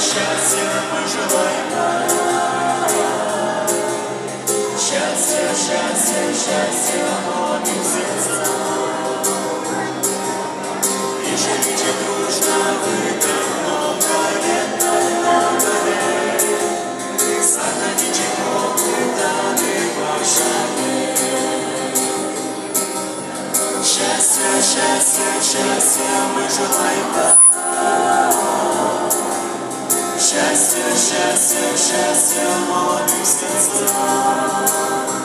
Счастье, мы желаем вам. Счастье, счастье, счастье нам обе сердца. И живите дружно вы там. Счастье, счастье, молодым сердцам.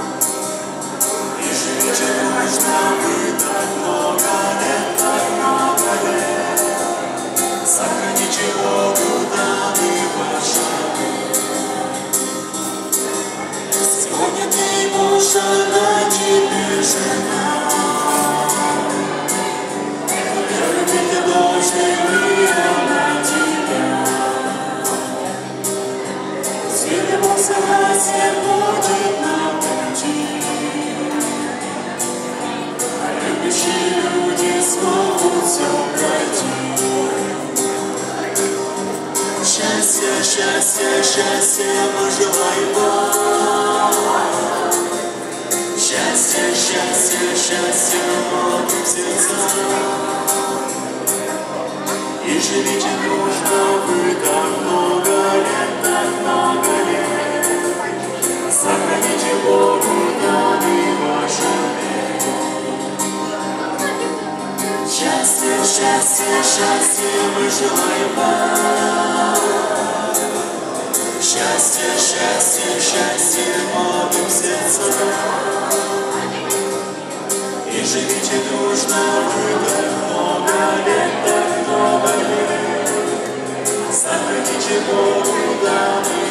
Согласие будет на пути. Любящие люди все пройти. Счастье, счастье, счастье мы желаем вам. Счастье, счастье, счастье молодым сердцам. И живите дружно вы так много лет, так много Счастье, счастье, счастье мы желаем вам. Счастье, счастье, счастье молодым сердцам. И живите дружно вы так много лет, так много лет. Сохраните Богу даны